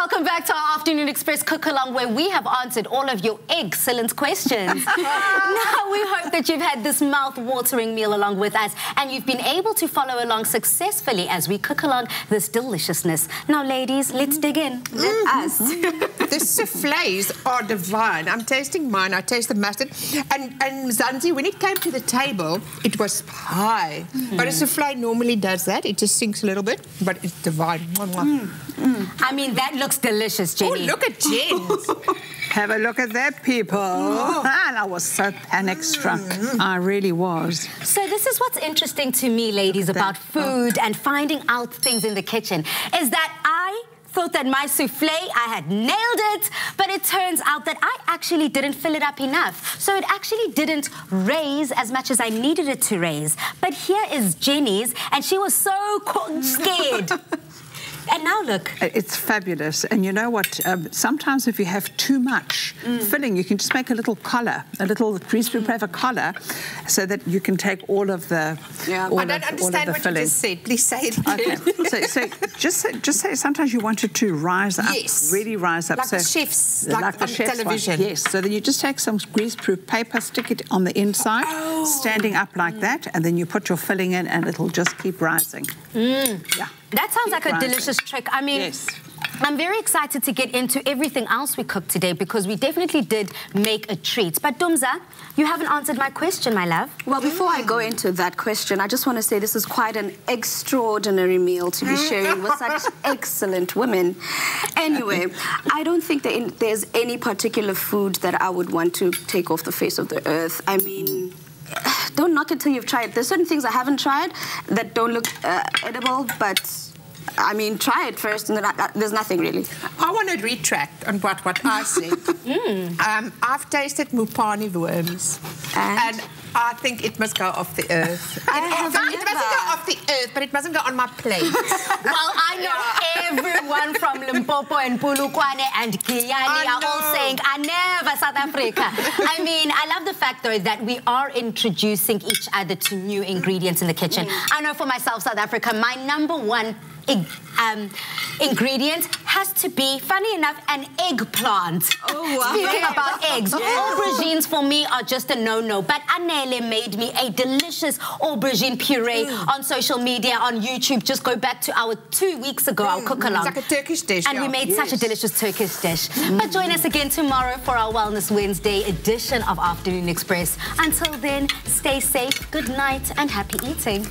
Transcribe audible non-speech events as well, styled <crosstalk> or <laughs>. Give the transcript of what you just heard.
about Welcome back to our Afternoon Express Cook Along, where we have answered all of your excellent questions. <laughs> now, we hope that you've had this mouth-watering meal along with us, and you've been able to follow along successfully as we cook along this deliciousness. Now, ladies, let's dig in. Let mm. us. <laughs> the souffles are divine. I'm tasting mine. I taste the mustard. And, and Zanzi, when it came to the table, it was pie. Mm. But a souffle normally does that. It just sinks a little bit, but it's divine. Mm. Mm. I mean, that looks delicious, Jenny. Oh, look at Jen. <laughs> Have a look at that, people. Oh. And I was so panic struck. Mm. I really was. So this is what's interesting to me, ladies, about food and finding out things in the kitchen, is that I thought that my souffle, I had nailed it, but it turns out that I actually didn't fill it up enough. So it actually didn't raise as much as I needed it to raise. But here is Jenny's, and she was so <laughs> scared. And now look. It's fabulous. And you know what? Um, sometimes if you have too much mm. filling, you can just make a little collar, a little greaseproof mm. collar, so that you can take all of the yeah. all I don't of, understand what filling. you just said. Please say it again. Okay. <laughs> so, so just say, just say sometimes you want it to rise up, yes. really rise up. Like so, the chefs, like, like the chefs television. One. Yes. So then you just take some greaseproof paper, stick it on the inside, oh. standing up like mm. that, and then you put your filling in, and it'll just keep rising. Mm. Yeah. That sounds like a delicious trick. I mean, yes. I'm very excited to get into everything else we cooked today because we definitely did make a treat. But Dumza, you haven't answered my question, my love. Well, before I go into that question, I just want to say this is quite an extraordinary meal to be sharing with such <laughs> excellent women. Anyway, I don't think that there's any particular food that I would want to take off the face of the earth. I mean, <sighs> don't knock it till you've tried. There's certain things I haven't tried that don't look uh, edible, but I mean, try it first, and then I, there's nothing really. I want to retract on what, what I said. <laughs> mm. um, I've tasted Mopani worms, and? and? I think it must go off the earth. <laughs> I it, have it mustn't go off the earth, but it mustn't go on my plate. <laughs> well, I know everyone from Limpopo and Polokwane and Giyani are all saying, I never South Africa. I mean, I love the fact, though, that we are introducing each other to new ingredients in the kitchen. Mm. I know for myself, South Africa, my number one um, ingredient has to be, funny enough, an eggplant. Oh, wow. Speaking about <laughs> eggs, yeah. aubergines for me are just a no-no. But Anele made me a delicious aubergine puree mm. on social media, on YouTube. Just go back to our two weeks ago, mm. our cook-along. It's like a Turkish dish. And yeah. we made yes. such a delicious Turkish dish. Mm. But join us again tomorrow for our Wellness Wednesday edition of Afternoon Express. Until then, stay safe, good night, and happy eating.